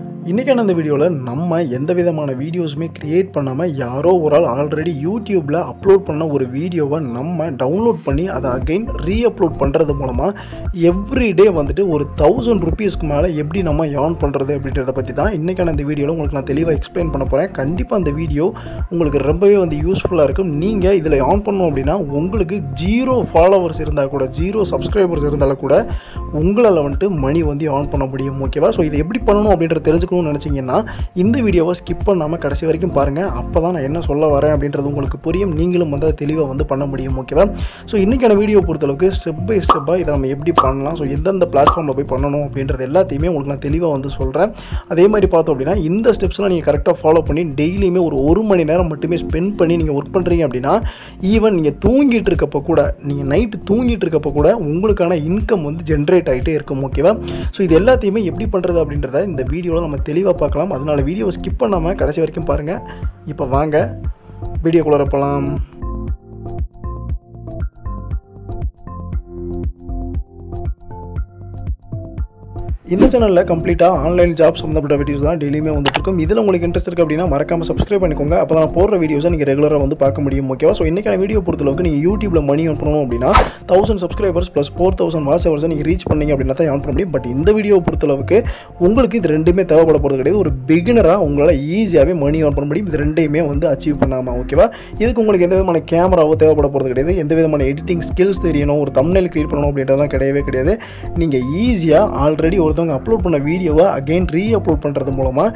இன்றைக்கான இந்த வீடியோவில் நம்ம எந்த விதமான வீடியோஸுமே க்ரியேட் பண்ணாமல் யாரோ ஒரு ஆள் ஆல்ரெடி யூடியூப்பில் அப்லோட் பண்ண ஒரு வீடியோவை நம்ம டவுன்லோட் பண்ணி அதை அகைன் ரீ அப்லோட் பண்ணுறது மூலமாக எவ்ரிடே வந்துட்டு ஒரு தௌசண்ட் ருபீஸ்க்கு மேலே எப்படி நம்ம ஏர்ன் பண்ணுறது அப்படின்றத பற்றி தான் இன்றைக்கான இந்த வீடியோவில் உங்களுக்கு நான் தெளிவாக எக்ஸ்பிளைன் பண்ண போகிறேன் கண்டிப்பாக அந்த வீடியோ உங்களுக்கு ரொம்பவே வந்து யூஸ்ஃபுல்லாக இருக்கும். நீங்கள் இதில் ஏர்ன் பண்ணோம் அப்படின்னா உங்களுக்கு ஜீரோ ஃபாலோவர்ஸ் இருந்தால் கூட ஜீரோ சப்ஸ்கிரைபர்ஸ் இருந்தாலும் கூட உங்களால் வந்துட்டு மணி வந்து ஏர்ன் பண்ண முடியும் ஓகேவா ஸோ இதை எப்படி பண்ணணும் அப்படின்றத தெரிஞ்சுக்கணும்னு நினச்சிங்கன்னா இந்த வீடியோவை ஸ்கிப் பண்ணாமல் கடைசி வரைக்கும் பாருங்கள் அப்போ தான் நான் என்ன சொல்ல வரேன் அப்படின்றது உங்களுக்கு புரியும். நீங்களும் வந்து அதை தெளிவாக வந்து பண்ண முடியும் ஓகேவா ஸோ இன்றைக்கான வீடியோ பொறுத்தளவுக்கு ஸ்டெப் பை ஸ்டெப்பாக இதை நம்ம எப்படி பண்ணலாம்? ஸோ எந்தெந்த பிளாட்ஃபார்மில் போய் பண்ணணும் அப்படின்றது எல்லாத்தையுமே உங்களுக்கு நான் தெளிவாக வந்து சொல்கிறேன் அதே மாதிரி பார்த்தோம் அப்படின்னா இந்த ஸ்டெப்ஸ்லாம் நீங்கள் கரெக்டாக ஃபாலோ பண்ணி டெய்லியுமே ஒரு ஒரு மணி நேரம் மட்டுமே ஸ்பெண்ட் பண்ணி நீங்கள் ஒர்க் பண்ணுறீங்க அப்படின்னா ஈவன் நீங்கள் தூங்கிட்டு இருக்கப்போ கூட நீங்கள் நைட்டு தூங்கிட்டு இருக்கப்போ கூட உங்களுக்கான இன்கம் வந்து ஜென்ரேட் ஆகிட்டே இருக்கும் ஓகேவா ஸோ இது எல்லாத்தையுமே எப்படி பண்ணுறது அப்படின்றத இந்த வீடியோவில் நம்ம தெளிவாக பார்க்கலாம். அதனால் வீடியோவை ஸ்கிப் பண்ணாமல் கடைசி வரைக்கும் பாருங்கள் இப்போ வாங்க. வீடியோக்குள்ளே போகலாம் இந்த சேனலில் கம்ப்ளீட்டாக ஆன்லைன் ஜாப் சம்மந்தப்பட்ட வீடியோஸ் தான் டெய்லியுமே வந்துட்டு இருக்கும். இதில் உங்களுக்கு இன்ட்ரெஸ்ட் இருக்குது அப்படின்னா மறக்காமல் சப்ஸ்கிரைப் பண்ணிக்கோங்க. அப்போ தான் போடுற வீடியோஸை நீங்கள் ரெகுலராக வந்து பார்க்க முடியும் ஓகேவா ஸோ இன்றைக்கான வீடியோ பொறுத்தளவுக்கு நீங்கள் யூடியூப்பில் மணி ஏர்ன் பண்ணணும் அப்படின்னா thousand subscribers plus four thousand watch ஹவர்ஸை நீங்கள் ரீச் பண்ணீங்க அப்படின்னா தான் ஏர்ன் பண்ண முடியும். பட் இந்த வீடியோ பொறுத்தளவுக்கு உங்களுக்கு இது ரெண்டுமே தேவைப்பட போகிறது கிடையாது. ஒரு பிகினராக உங்களால் ஈஸியாகவே மணி ஏர்ன் பண்ண முடியும். இது ரெண்டையுமே வந்து அச்சீவ் பண்ணாமல் ஓகேவா இதுக்கு உங்களுக்கு எந்த விதமான கேமராவோ தேவைப்பட போகிறது கிடையாது. எந்த விதமான எடிட்டிங் ஸ்கில்ஸ் தெரியணும் ஒரு தம்னைல் கிரியேட் பண்ணணும் அப்படின்றதெல்லாம் கிடையவே கிடையாது. நீங்கள் ஈஸியாக ஆல்ரெடி ஒரு ஒருத்தவங்க அப்லோட் பண்ண வீடியோவை அகைன் ரீ அப்லோட் பண்ணுறது மூலமாக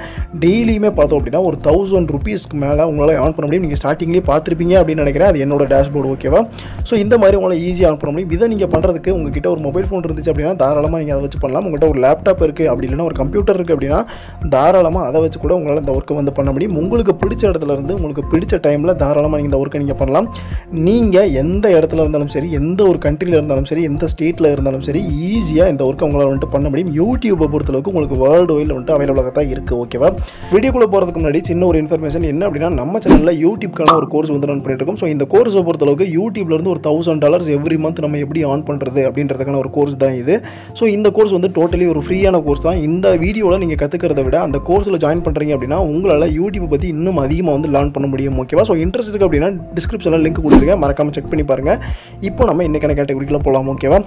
டெய்லியுமே பார்த்தோம் அப்படின்னா ஒரு தௌசண்ட் ருபீஸ்க்கு மேலே உங்களால் ஆன் பண்ண முடியும். நீங்கள் ஸ்டார்டிங்லேயே பார்த்துருப்பீங்க அப்படின்னு நினைக்கிறேன். அது என்னோட டேஷ்போர்டு ஓகேவா ஸோ இந்த மாதிரி உங்களால் ஈஸியாக ஆன் பண்ண முடியும். இதை நீங்கள் பண்ணுறதுக்கு உங்ககிட்ட ஒரு மொபைல் ஃபோன் இருந்துச்சு அப்படின்னா தாராளமாக நீங்கள் அதை வச்சு பண்ணலாம். உங்கள்கிட்ட ஒரு லேப்டாப் இருக்குது அப்படி இல்லைன்னா ஒரு கம்ப்யூட்டர் இருக்குது அப்படின்னா தாராளமாக அதை வச்சு கூட உங்களால் இந்த ஒர்க்கை வந்து பண்ண முடியும். உங்களுக்கு பிடிச்ச இடத்துல இருந்து உங்களுக்கு பிடிச்ச டைமில் தாராளமாக நீங்கள் இந்த ஒர்க்கை நீங்கள் பண்ணலாம். நீங்கள் எந்த இடத்துல இருந்தாலும் சரி எந்த ஒரு கண்ட்ரியில் இருந்தாலும் சரி எந்த ஸ்டேட்டில் இருந்தாலும் சரி ஈஸியாக இந்த ஒர்க்கை உங்களால் வந்துட்டு பண்ண முடியும். யூடியூப்பை பொறுத்தளவுக்கு உங்களுக்கு வேர்ல்டு வைடில் வந்துட்டு அவைலபிளாக தான் இருக்குது ஓகேவா வீடியோக்குள்ளே போகிறதுக்கு முன்னாடி சின்ன ஒரு இன்ஃபர்மேஷன் என்ன அப்படின்னா நம்ம சேனலில் யூடியூப்க்கான ஒரு கோர்ஸ் வந்து ரன் பண்ணிட்டு இருக்கோம். ஸோ இந்த கோர்ஸை பொறுத்தளவுக்கு யூடியூப்லேருந்து ஒரு தௌசண்ட் டாலர்ஸ் எவ்ரி மந்த் நம்ம எப்படி ஆன் பண்ணுறது அப்படின்றதுக்கான ஒரு கோர்ஸ் தான் இது. ஸோ இந்த கோர்ஸ் வந்து டோட்டலி ஒரு ஃப்ரீயான கோர்ஸ் தான். இந்த வீடியோவில் நீங்கள் கற்றுக்கிறத விட அந்த கோர்ஸில் ஜாயின் பண்ணுறீங்க அப்படின்னா உங்களால் யூடியூப் பற்றி இன்னும் அதிகமாக வந்து லேர்ன் பண்ண முடியும் ஓகேவா ஸோ இன்ட்ரெஸ்ட் இருக்குது அப்படின்னா டிஸ்கிரிப்ஷனில் லிங்க் கொடுத்துருக்கேன். மறக்காமல் செக் பண்ணி பாருங்கள் இப்போ நம்ம இன்றைக்கான கேட்டகரிக்குள்ள போகலாம் ஓகேவா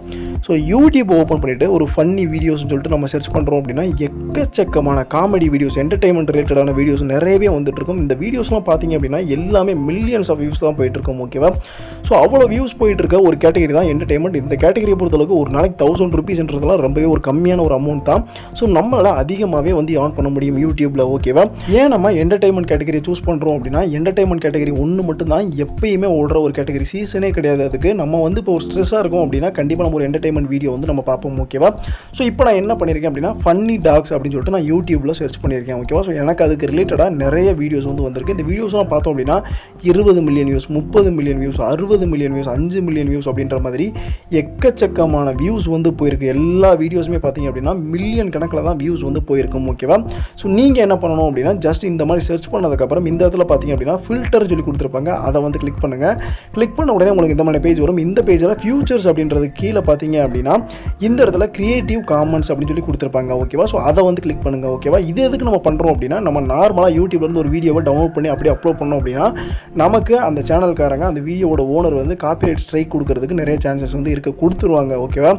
ஸோ யூடியூப் ஓப்பன் பண்ணிவிட்டு ஒரு ஃபன்னி வீடியோஸ்னு சொல்லிட்டு நம்ம சர்ச் பண்ணுறோம் அப்படின்னா எக்கச்சக்கமான காமெடி வீடியோஸ் என்டர்டைன்மெண்ட் ரிலேட்டடான வீடியோஸ் நிறையவே வந்துட்டுருக்கும் இந்த வீடியோஸ்லாம் பார்த்தீங்க அப்படின்னா எல்லாமே மில்லியன்ஸ் ஆஃப் வியூஸ் தான் போயிட்டுருக்கும் ஓகேவா ஸோ அவ்வளோ வியூஸ் போயிட்டு இருக்க ஒரு கேட்டகரி தான் என்டர்டைன்மெண்ட் இந்த கேட்டகரியை பொறுத்தளவுக்கு ஒரு நாளைக்கு தௌசண்ட் ருபீஸ்ன்றதுலாம் ரொம்பவே ஒரு கம்மியான ஒரு அமௌண்ட் தான். ஸோ நம்மளால் அதிகமாகவே வந்து ஆன் பண்ண முடியும் யூடியூப்பில் ஓகேவா ஏன் நம்ம என்டர்டைன்மெண்ட் கேட்டகரி சூஸ் பண்ணுறோம் அப்படின்னா என்டர்டைன்மெண்ட் கேட்டகரி ஒன்று மட்டும் தான் எப்பயுமே ஓடுற ஒரு கேட்டகரி சீசனே கிடையாது அதுக்கு. நம்ம வந்து இப்போ ஒரு ஸ்ட்ரெஸ்ஸாக இருக்கும் அப்படின்னா கண்டிப்பாக நம்ம ஒரு என்டர்டைன்மெண்ட் வீடியோ வந்து நம்ம பார்ப்போம் ஓகேவா ஸோ இப்போ நான் என்ன பண்ணியிருக்கேன் அப்படின்னா ஃபன்னி டாக்ஸ் அப்படின்னு சொல்லிட்டு நான் யூடியூப்பில் சர்ச் பண்ணியிருக்கேன் ஓகேவா ஸோ எனக்கு அதுக்கு ரிலேட்டடாக நிறைய வீடியோஸ் வந்து வந்திருக்கு. இந்த வீடியோஸ்லாம் பார்த்தோம் அப்படின்னா இருபது மில்லியன் வியூஸ் முப்பது மில்லியன் வியூஸ் அறுபது மில்லியன் வியூஸ் அஞ்சு மில்லியன் வியூஸ் அப்படின்ற மாதிரி எக்கச்சக்கமான வியூஸ் வந்து போயிருக்கு. எல்லா வீடியோஸுமே பார்த்தீங்க அப்படின்னா மில்லியன் கணக்கில் தான் வியூஸ் வந்து போயிருக்கும் ஓகேவா ஸோ நீங்கள் என்ன பண்ணணும் அப்படின்னா ஜஸ்ட் இந்த மாதிரி சர்ச் பண்ணதுக்கப்புறம் இந்த இடத்துல பார்த்தீங்க அப்படின்னா ஃபில்டர் சொல்லி கொடுத்துருப்பாங்க. அதை வந்து கிளிக் பண்ணுங்கள் கிளிக் பண்ண உடனே உங்களுக்கு இந்த மாதிரி பேஜ் வரும். இந்த பேஜில் ஃபியூச்சர்ஸ் அப்படின்றது கீழே பார்த்தீங்க அப்படின்னா இந்த இடத்துல கிரியேட்டிவ் காமன்ஸ் அப்படின்னு சொல்லி கொடுத்துருப்பாங்க ஓகேவா ஸோ அதை வந்து கிளிக் பண்ணுங்கள் ஓகேவா இது எதுக்கு நம்ம பண்ணுறோம் அப்படின்னா நம்ம நார்மலாக யூடியூப்லேருந்து ஒரு வீடியோவை டவுன்லோட் பண்ணி அப்படியே அப்லோட் பண்ணோம் அப்படின்னா நமக்கு அந்த சேனல்காரங்க அந்த வீடியோவோட ஓனர் வந்து காப்பிரைட் ஸ்ட்ரைக் கொடுக்கறதுக்கு நிறைய சான்சஸ் வந்து இருக்க கொடுத்துருவாங்க ஓகேவா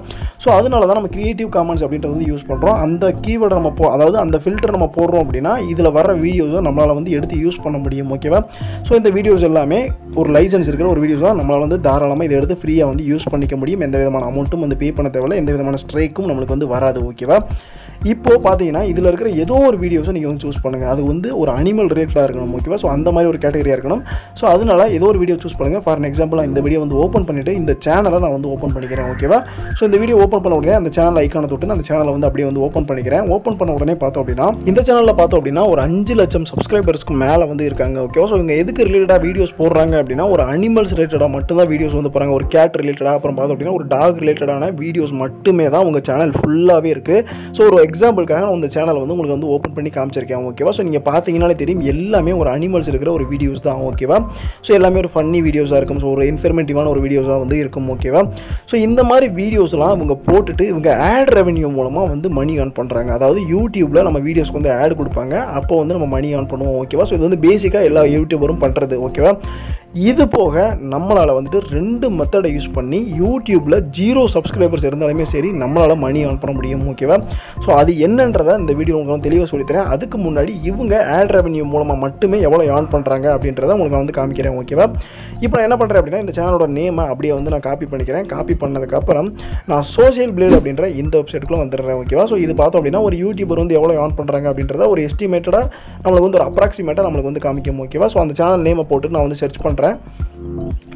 ஸோ அதனால தான் நம்ம கிரியேட்டிவ் காமெண்ட்ஸ் அப்படின்றது வந்து யூஸ் பண்ணுறோம் அந்த கீவேர்டை நம்ம போ அதாவது அந்த ஃபில்டர் நம்ம போடுறோம் அப்படின்னா இதில் வர வீடியோஸை நம்மளால் வந்து எடுத்து யூஸ் பண்ண முடியும் ஓகேவா ஸோ இந்த வீடியோஸ் எல்லாமே ஒரு லைசன்ஸ் இருக்கிற ஒரு வீடியோஸ் தான் நம்மளால் வந்து தாராளமாக இதை எடுத்து ஃப்ரீயாக வந்து யூஸ் பண்ணிக்க முடியும். எந்த விதமான அமௌண்ட்டும் வந்து பே பண்ண தேவையில்ல. எந்த விதமான ஸ்ட்ரைக்கும் நம்மளுக்கு வந்து வராது ஓகே ஓகேவா இப்போது பார்த்தீங்கன்னா இதில் இருக்கிற ஏதோ ஒரு வீடியோஸை நீங்கள் வந்து சூஸ் பண்ணுங்கள் அது வந்து ஒரு அனிமல் ரிலேட்டடாக இருக்கணும் ஓகேவா ஸோ அந்த மாதிரி ஒரு கேட்டகரியாக இருக்கணும். ஸோ அதனால ஏதோ ஒரு வீடியோ சூஸ் பண்ணுங்கள் ஃபார் எக்ஸாம்பிள் இந்த வீடியோ வந்து ஓப்பன் பண்ணிவிட்டு இந்த சேனலை நான் வந்து ஓப்பன் பண்ணிக்கிறேன் ஓகேவா ஸோ இந்த வீடியோ ஓப்பன் பண்ண உடனே அந்த சேனல் ஐக்கான தொட்டு அந்த சேனலை வந்து அப்படியே வந்து ஓப்பன் பண்ணிக்கிறேன். ஓப்பன் பண்ண உடனே பார்த்தோம் அப்படின்னா இந்த சேனலில் பார்த்தோம் அப்படின்னா ஒரு அஞ்சு லட்சம் சப்ஸ்கிரைபர்ஸ்க்கு மேலே வந்து இருக்காங்க ஓகேவா ஸோ இவங்க எதுக்கு ரிலேட்டடாக வீடியோஸ் போடுறாங்க அப்படின்னா ஒரு அனிமல்ஸ் ரிலேட்டடாக மட்டும்தான் வீடியோஸ் வந்து போகிறாங்க ஒரு கேட் ரிலேட்டடாக அப்புறம் பார்த்தோம் அப்படின்னா ஒரு டாக் ரிலேட்டடான வீடியோஸ் மட்டுமே தான் உங்கள் சேனல் ஃபுல்லாகவே இருக்குது ஸோ ஒரு எக்ஸாம்பிளுக்காக நான் இந்த சேனல் வந்து உங்களுக்கு வந்து ஓப்பன் பண்ணி காமிச்சிருக்கேன் ஓகேவா ஸோ நீங்கள் பார்த்தீங்கனாலே தெரியும் எல்லாமே ஒரு அனிமல்ஸ் இருக்கிற ஒரு வீடியோஸ் தான் ஓகேவா ஸோ எல்லாமே ஒரு ஃபன்னி வீடியோஸாக இருக்கும் ஸோ ஒரு இன்ஃபர்மேட்டிவான ஒரு வீடியோஸாக வந்து இருக்கும் ஓகேவா ஸோ இந்த மாதிரி வீடியோஸ்லாம் இவங்க போட்டுட்டு இவங்க ஆட் ரெவன்யூ மூலமாக வந்து மணி ஏர்ன் பண்ணுறாங்க அதாவது யூடியூப்பில் நம்ம வீடியோஸ்க்கு வந்து ஆட் கொடுப்பாங்க அப்போ வந்து நம்ம மணி ஏர்ன் பண்ணுவோம் ஓகேவா ஸோ இது வந்து பேசிக்காக எல்லா யூடியூபரும் பண்ணுறது ஓகேவா இது போக நம்மளால் வந்துட்டு ரெண்டு மெத்தடை யூஸ் பண்ணி யூடியூப்பில் ஜீரோ சப்ஸ்கிரைபர்ஸ் இருந்தாலுமே சரி நம்மளால் மணி ஏர்ன் பண்ண முடியும் ஓகேவா ஸோ அது என்னன்றதை இந்த வீடியோ உங்களுக்கு நான் தெளிவாக சொல்லித்தரேன் அதுக்கு முன்னாடி இவங்க ஆட் ரெவன்யூ மூலமாக மட்டுமே எவ்வளோ ஏர்ன் பண்ணுறாங்க அப்படின்றத உங்களுக்கு நான் வந்து காமிக்கிறேன் ஓகேவா இப்போ நான் என்ன பண்ணுறேன் அப்படின்னா இந்த சேனலோட நேமை அப்படியே வந்து நான் காப்பி பண்ணிக்கிறேன். காப்பி பண்ணதுக்கப்புறம் நான் சோஷியல் பிளேட் அப்படின்ற இந்த வெப்சைட்டுக்குள்ளே வந்துடுறேன் ஓகேவா ஸோ இது பார்த்தோம் அப்படின்னா ஒரு யூடியூபர் வந்து எவ்வளோ ஏர்ன் பண்ணுறாங்க அப்படின்றத ஒரு எஸ்டிமேட்டடாக நம்மளுக்கு வந்து ஒரு அப்ராக்சிமேட்டாக நம்மளுக்கு வந்து காமிக்கும் ஓகேவா ஸோ அந்த சேனல் நேமை போட்டு நான் வந்து சர்ச் பண்ணுறேன்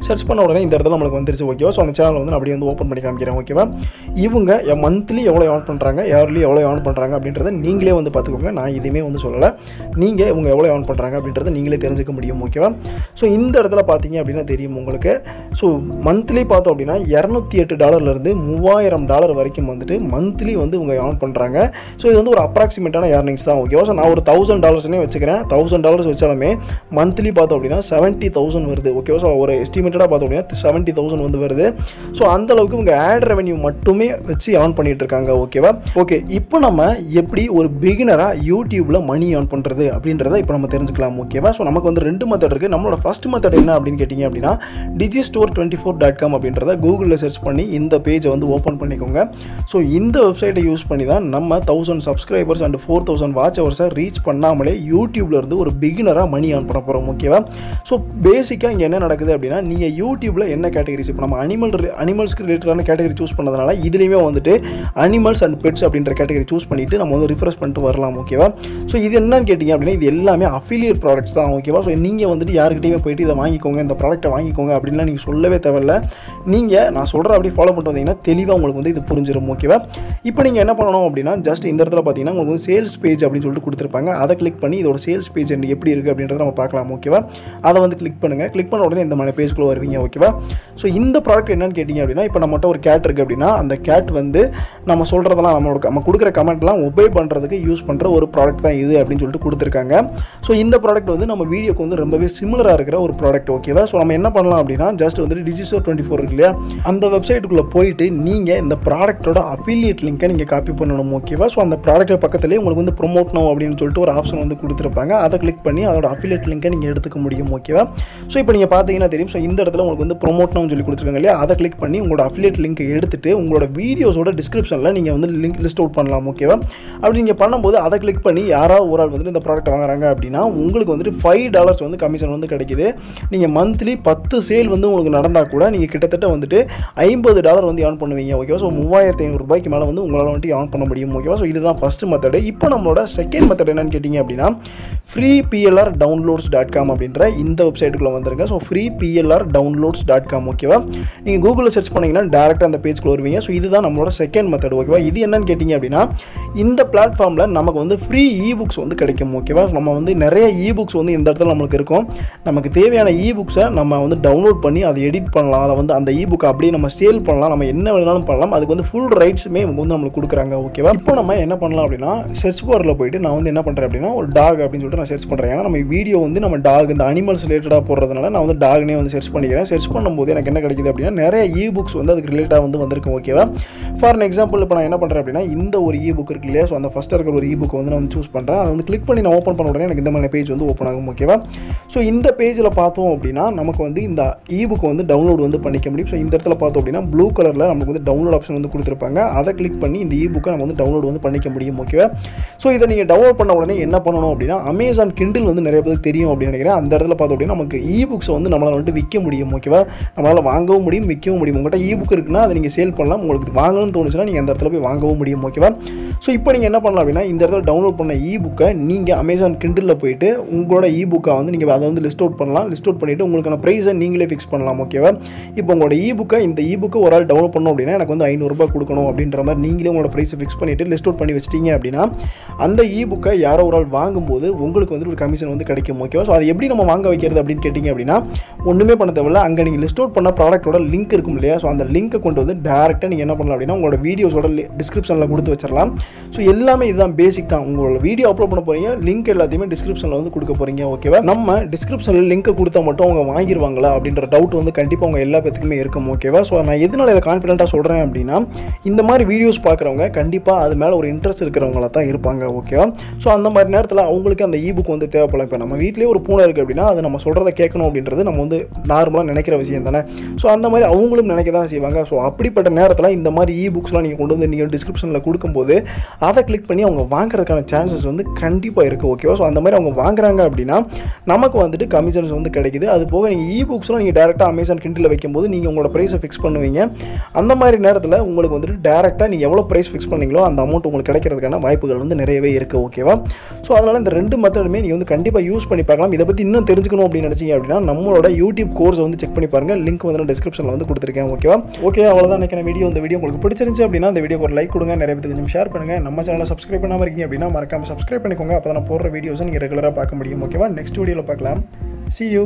சர்ச் பண்ண உடனே இந்த இடத்துல நம்மளுக்கு வந்துருச்சு ஓகேவா ஸோ அந்த சேனல் வந்து நான் அப்படியே வந்து ஓப்பன் பண்ணி காமிக்கிறேன் ஓகேவா இவங்க மந்த்லி எவ்வளோ ஏர்ன் பண்ணுறாங்க இயர்லி எவ்வளோ ஏர்ன் பண்ணுறாங்க அப்படின்றத நீங்களே வந்து பார்த்துக்கோங்க. நான் இதுவுமே வந்து சொல்லலை. நீங்கள் இவங்க எவ்வளோ ஏர்ன் பண்ணுறாங்க அப்படின்றத நீங்களே தெரிஞ்சுக்க முடியும் ஓகேவா ஸோ இந்த இடத்துல பார்த்தீங்க அப்படின்னா தெரியும் உங்களுக்கு. ஸோ மந்த்லி பார்த்தோம் அப்படின்னா இரநூத்தி எட்டு டாலர்லேருந்து மூவாயிரம் டாலர் வரைக்கும் வந்துட்டு மந்த்லி வந்து இவங்க ஏர்ன் பண்ணுறாங்க ஸோ இது வந்து ஒரு அப்ராக்சிமேட்டான ஏர்னிங்ஸ் தான் ஓகேவா ஸோ நான் ஒரு தௌசண்ட் டாலர்ஸ்னே வச்சுக்கிறேன். தௌசண்ட் டாலர்ஸ் வச்சாலுமே மந்த்லி பார்த்தோம் அப்படின்னா செவன்ட்டி தௌசண்ட் வருது. ஓகேவா ஸோ ஒரு எஸ்டிமேட்டடாக பார்த்தோம் அப்படின்னா செவன்ட்டி தௌசண்ட் வந்து வருது. ஸோ அந்த அளவுக்கு இவங்க ஆட் ரெவன்யூ மட்டுமே வச்சு ஏர்ன் பண்ணிட்டு இருக்காங்க ஓகேவா ஓகே இப்போ நம்ம எப்படி ஒரு பிகினராக யூடியூப்பில் மணி ஏர்ன் பண்ணுறது அப்படின்றத இப்போ நம்ம தெரிஞ்சுக்கலாம் ஓகேவா ஸோ நமக்கு வந்து ரெண்டு மெத்தட் இருக்குது நம்மளோட ஃபஸ்ட் மெத்தட் என்ன அப்படின்னு கேட்டிங்க அப்படின்னா Digi store twenty four dot com அப்படின்றத கூகுளில் சர்ச் பண்ணி இந்த பேஜை வந்து ஓப்பன் பண்ணிக்கோங்க. ஸோ இந்த வெப்சைட்டை யூஸ் பண்ணி தான் நம்ம thousand subscribers and four thousand watch ஹவர்ஸை reach பண்ணாமலே யூடியூப்லேருந்து ஒரு பிகினராக மணி ஏர்ன் பண்ண போகிறோம் ஓகேவா ஸோ பேசிக் பேசிக்காக இங்கே என்ன நடக்குது அப்படின்னா நீங்கள் யூடியூப்பில் என்ன கேட்டகரிஸ் இப்போ நம்ம அனிமல் அனிமல்ஸ்க்கு ரிலேட்டடான கேட்டகரி சூஸ் பண்ணதுனால இதுலேயுமே வந்துட்டு அனிமல்ஸ் அண்ட் பெட்ஸ் அப்படின்ற கேட்டகரி சூஸ் பண்ணிவிட்டு நம்ம வந்து ரிஃப்ரெஷ் பண்ணிட்டு வரலாம் ஓகேவா ஸோ இது என்னன்னு கேட்டிங்க அப்படின்னா இது எல்லாமே அஃபிலியர் ப்ராடக்ட்ஸ் தான் ஓகேவா ஸோ நீங்கள் வந்துட்டு யாருக்கிட்டையுமே போயிட்டு இதை வாங்கிக்கோங்க இந்த ப்ராடக்ட்டை வாங்கிக்கோங்க அப்படின்லாம் நீங்கள் சொல்லவே தேவையில்ல. நீங்கள் நான் சொல்கிற அப்படி ஃபாலோ பண்ணிட்டு வந்தீங்கன்னா தெளிவாக உங்களுக்கு வந்து இது புரிஞ்சிடும் ஓகேவா இப்போ நீங்கள் என்ன பண்ணணும் அப்படின்னா ஜஸ்ட் இந்த இடத்துல பார்த்தீங்கன்னா உங்களுக்கு வந்து சேல்ஸ் பேஜ் அப்படின்னு சொல்லிட்டு கொடுத்துருப்பாங்க. அதை கிளிக் பண்ணி இதோட சேல்ஸ் பேஜ் எப்படி இருக்குது அப்படின்றத நம்ம பார்க்கலாம் ஓகேவா அதை வந்து கிளிக் பண்ணுங்கள் கிளிக் பண்ண உடனே இந்த மாதிரி பேஜ்குள்ளே வருவீங்க ஓகேவா ஸோ இந்த ப்ராடக்ட் என்னன்னு கேட்டிங்க அப்படின்னா இப்போ நம்மகிட்ட ஒரு கேட் இருக்குது அப்படின்னா அந்த கேட் வந்து நம்ம சொல்கிறதெல்லாம் நம்மளோட நம்ம கொடுக்குற கமெண்ட்லாம் ஒபே பண்ணுறதுக்கு யூஸ் பண்ணுற ஒரு ப்ராடக்ட் தான் இது அப்படின்னு சொல்லிட்டு கொடுத்துருக்காங்க. ஸோ இந்த ப்ராடக்ட் வந்து நம்ம வீடியோக்கு வந்து ரொம்பவே சிமிலராக இருக்கிற ஒரு ப்ராடக்ட் ஓகேவா ஸோ நம்ம என்ன பண்ணலாம் அப்படின்னா ஜஸ்ட் வந்துட்டு டிஜிசோ டுவெண்ட்டி ஃபோர் இருக்கு இல்லையா? அந்த வெப்சைட்டுக்குள்ளே போயிட்டு நீங்கள் இந்த ப்ராடக்ட்டோட அஃபிலியேட் லிங்க்கை நீங்கள் காப்பி பண்ணணும் ஓகேவா ஸோ அந்த ப்ராடக்ட் பக்கத்துலேயே உங்களுக்கு வந்து ப்ரொமோட் நோ அப்படின்னு சொல்லிட்டு ஒரு ஆப்ஷன் வந்து கொடுத்துருப்பாங்க. அதை கிளிக் பண்ணி அதோட அஃபிலியேட் லிங்க்கை நீங்கள் எடுத்துக்க முடியும் ஓகேவா ஸோ இப்போ நீங்கள் பார்த்தீங்கன்னா தெரியும். ஸோ இந்த இடத்துல உங்களுக்கு வந்து ப்ரொமோட்னு சொல்லி கொடுத்துருக்காங்க இல்லையா? அதை கிளிக் பண்ணி உங்களோட அஃபிலியேட் லிங்க் எடுத்துட்டு உங்களோட வீடியோஸோட டிஸ்கிரிப்ஷனில் நீங்கள் வந்து லிங்க் லிஸ்ட் அவுட் பண்ணலாம் ஓகேவா அப்படி நீங்கள் பண்ணும்போது அதை கிளிக் பண்ணி யாராவது ஒரு ஆள் வந்துட்டு இந்த ப்ராடக்ட் வாங்குறாங்க அப்படின்னா உங்களுக்கு வந்துட்டு ஃபைவ் டாலர்ஸ் வந்து கமிஷன் வந்து கிடைக்குது. நீங்கள் மந்த்லி பத்து சேல் வந்து உங்களுக்கு நடந்தால் கூட நீங்கள் கிட்டத்தட்ட வந்துட்டு ஐம்பது டாலர் வந்து ஏர்ன் பண்ணுவீங்க ஓகேவா ஸோ மூவாயிரத்தி ஐநூறுரூபாய்க்கு மேலே வந்து உங்களால் வந்துட்டு ஏர்ன் பண்ண முடியும் ஓகேவா ஸோ இதுதான் ஃபஸ்ட்டு மெத்தடு இப்போ நம்மளோட செகண்ட் மெத்தட் என்னன்னு கேட்டிங்க அப்படின்னா free PLR downloads dot com அப்படின்ற இந்த வெப்சைட்டுக்குள்ளே வந்துருங்க. So free PLR downloads dot com ஓகேவா நீங்கள் கூகுளில் சர்ச் பண்ணீங்கன்னா டேரெக்டாக அந்த பேஜ்க்குள்ள வருவீங்க. ஸோ இதுதான் நம்மளோட செகண்ட் மெத்தட் ஓகேவா இது என்னன்னு கேட்டிங்க அப்படின்னா இந்த பிளாட்ஃபார்மில் நமக்கு வந்து ஃப்ரீ இ புக்ஸ் வந்து கிடைக்கும் ஓகேவா நம்ம வந்து நிறைய இ புக்ஸ் வந்து இந்த இடத்துல நம்மளுக்கு இருக்கும். நமக்கு தேவையான இ புக்ஸை நம்ம வந்து டவுன்லோட் பண்ணி அதை எடிட் பண்ணலாம். அதை வந்து அந்த இ புக்கை அப்படியே நம்ம சேல் பண்ணலாம். நம்ம என்ன வேணாலும் பண்ணலாம். அதுக்கு வந்து ஃபுல் ரைட்ஸுமே இவங்க வந்து நம்மளுக்கு கொடுக்குறாங்க ஓகேவா இப்போ நம்ம என்ன பண்ணலாம் அப்படின்னா சர்ச் பாரில் போயிட்டு நான் வந்து என்ன பண்ணுறேன் அப்படின்னா ஒரு டாக் அப்படின்னு சொல்லிட்டு நான் சர்ச் பண்ணுறேன் ஏன்னா நம்ம வீடியோ வந்து நம்ம டாக் இந்த அனிமல்ஸ் ரிலேட்டடாக போடுறதுனால நான் வந்து டாக்னே வந்து சர்ச் பண்ணிக்கிறேன். சர்ச் பண்ணும்போது எனக்கு என்ன கிடைக்குது அப்படின்னா நிறைய இ புக்ஸ் வந்து அதுக்கு ரிலேட்டாக வந்து வந்திருக்கும் ஓகேவா ஃபார் எக்ஸாம்பிள் இப்போ நான் என்ன பண்ணுறேன் அப்படின்னா இந்த ஒரு இ புக் இருக்கு இல்லையா? ஸோ அந்த ஃபஸ்ட் இருக்கிற ஒரு இ புக் வந்து நான் வந்து சூஸ் பண்ணுறேன் அதை வந்து கிளிக் பண்ணி நான் ஓப்பன் பண்ண உடனே எனக்கு இந்த மாதிரி பேஜ் வந்து ஓப்பன் ஆகும் ஓகேவா ஸோ இந்த பேஜில் பார்த்தோம் அப்படின்னா நமக்கு வந்து இந்த இ புக் வந்து டவுன்லோட் வந்து பண்ணிக்க முடியும். ஸோ இந்த இடத்துல பார்த்தோம் அப்படின்னா ப்ளூ கலரில் நமக்கு வந்து டவுன்லோட் ஆப்ஷன் வந்து கொடுத்துருப்பாங்க. அதை கிளிக் பண்ணி இந்த இ புக்கை நம்ம வந்து டவுன்லோட் வந்து பண்ணிக்க முடியும் ஓகேவா ஸோ இதை நீங்கள் டவுன்லோட் பண்ண உடனே என்ன பண்ணணும் அப்படின்னா அமேசான் கிண்டில் வந்து நிறைய பேருக்கு தெரியும் அப்படின்னு நினைக்கிறேன். அந்த இடத்துல பார்த்தோம் அப்படின்னா நமக்கு இ புக்ஸை வந்து நம்மளால் வந்துட்டு விற்க முடியும் ஓகேவா நம்மளால் வாங்கவும் முடியும் விற்கவும் முடியும். உங்கள்கிட்ட இ புக் இருக்குன்னா அதை நீங்கள் சேல் பண்ணலாம். உங்களுக்கு வாங்கணும்னு தோணுச்சுன்னா நீங்கள் அந்த இடத்துல போய் வாங்கவும் முடியும் ஓகேவா ஸோ இப்போ நீங்கள் என்ன பண்ணலாம் அப்படின்னா இந்த இடத்துல டவுன்லோட் பண்ண இ புக்கை நீங்கள் அமேசான் கிண்டில் போயிட்டு உங்களோட இ புக்கை வந்து நீங்கள் அதை வந்து லிஸ்ட் அவுட் பண்ணலாம். லிஸ்ட் அவுட் பண்ணிவிட்டு உங்களுக்கான ப்ரைஸை நீங்களே ஃபிக்ஸ் பண்ணலாம் ஓகேவா இப்போ உங்களோட இ புக்கை இந்த இ புக்கை ஒரு ஆள் டவுன்லோட் பண்ணோம் அப்படின்னா எனக்கு வந்து ஐநூறுரூபா கொடுக்கணும் அப்படின்ற மாதிரி நீங்களே உங்களோட ப்ரைஸை ஃபிக்ஸ் பண்ணிவிட்டு லிஸ்ட் அவுட் பண்ணி வச்சிட்டீங்க அப்படின்னா அந்த இ புக்கை யாரோ ஒரு ஆள் வாங்கும்போது உங்களுக்கு வந்து ஒரு கமிஷன் வந்து கிடைக்கும் ஓகேவா ஸோ அதை எப்படி நம்ம வாங்க வைக்கிறது அப்படின்னு கேட்டிங்க அப்படின்னா ஒன்றுமே பண்ண தேவையில்ல. அங்கே நீங்கள் லிஸ்ட் அவுட் பண்ண ப்ராடக்ட்டோட லிங்க் இருக்கும் இல்லையா? ஸோ அந்த லிங்க்கை கொண்டு வந்து டேரெக்டாக நீங்கள் என்ன பண்ணலாம் அப்படின்னா உங்களோட வீடியோஸோட டிஸ்கிரிப்ஷனில் கொடுத்து வச்சிடலாம் ஸோ எல்லாமே இதுதான் பேசிக் தான். உங்களோட வீடியோ அப்லோட் பண்ண போகிறீங்க லிங்க் எல்லாத்தையுமே டிஸ்கிரிப்ஷனில் வந்து கொடுக்க போகிறீங்க ஓகேவா நம்ம டிஸ்கிரிப்ஷனில் லிங்க் கொடுத்தா மட்டும் அவங்க வாங்கிடுவாங்களா அப்படின்ற டவுட் வந்து கண்டிப்பாக அவங்க எல்லா பேத்துக்குமே இருக்கும் ஓகேவா ஸோ நான் எதனால இதை கான்ஃபிடென்ட்டாக சொல்கிறேன் அப்படின்னா இந்த மாதிரி வீடியோஸ் பார்க்குறவங்க கண்டிப்பாக அது மேலே ஒரு இன்ட்ரெஸ்ட் இருக்கிறவங்களா தான் இருப்பாங்க ஓகேவா ஸோ அந்த மாதிரி நேரத்தில் அவங்களுக்கு அந்த இபுக் வந்து தேவைப்படும். இப்போ நம்ம வீட்டிலே ஒரு பூனை இருக்குது அப்படின்னா அது நம்ம சொல்கிறத கேட்கணும் அப்படின்றது நம்ம வந்து நார்மலாக நினைக்கிற விஷயம் தானே? ஸோ அந்த மாதிரி அவங்களும் நினைக்க தான் செய்வாங்க. ஸோ அப்படிப்பட்ட நேரத்தில் இந்த மாதிரி இ புக்ஸ்லாம் நீங்கள் கொண்டு வந்து நீங்கள் டிஸ்கிரிப்ஷனில் கொடுக்கும்போது அதை கிளிக் பண்ணி அவங்க வாங்குறதுக்கான சான்சஸ் வந்து கண்டிப்பாக இருக்குது ஓகேவா ஸோ அந்த மாதிரி அவங்க வாங்குறாங்க அப்படின்னா நமக்கு வந்துட்டு கமிஷன்ஸ் வந்து கிடைக்குது. அது போக நீங்கள் இ புக்ஸ்லாம் நீங்கள் டேரெக்டாக அமேசான் கிண்டில் வைக்கும்போது நீங்கள் உங்களோட ப்ரைஸை ஃபிக்ஸ் பண்ணுவீங்க. அந்த மாதிரி நேரத்தில் உங்களுக்கு வந்துட்டு டேரெக்டாக நீங்கள் எவ்வளோ ப்ரைஸ் ஃபிக்ஸ் பண்ணீங்களோ அந்த அமௌண்ட் உங்களுக்கு கிடைக்கிறதுக்கான வாய்ப்புகள் வந்து நிறையவே இருக்குது ஓகேவா ஸோ அதனால் இந்த ரெண்டு மெத்தடுமே நீங்கள் வந்து கண்டிப்பாக யூஸ் பண்ணி பார்க்கலாம். இதை பற்றி இன்னும் தெரிஞ்சுக்கணும் அப்படின்னு நினச்சிங்க அப்படின்னு நம்மளோட யூடியூப் கோர்ஸ் வந்து செக் பண்ணி பாருங்கள் லிங்க் வந்து நான் டிஸ்கிரிப்ஷனில் வந்து கொடுத்துருக்கேன். ஓகேவா ஓகே அவ்வளோதான் நினைக்கிற வீடியோ இந்த வீடியோ உங்களுக்கு பிடிச்சிருந்துச்சு அப்படின்னா இந்த வீடியோ ஒரு லைக் கொடுங்க. நிறைய பேருக்கு கொஞ்சம் ஷேர் பண்ணுங்கள் நம்ம சேனலை சப்ஸ்கிரைப் பண்ணாமல் இருக்கீங்க அப்படின்னா மறக்காமல் சப்ஸ்கிரைப் பண்ணிக்கோங்க. அப்போ நான் போடுற வீடியோஸை நீங்கள் ரெகுலராக பார்க்க முடியும். ஓகேவா நெக்ஸ்ட் வீடியோவில் பார்க்கலாம். C you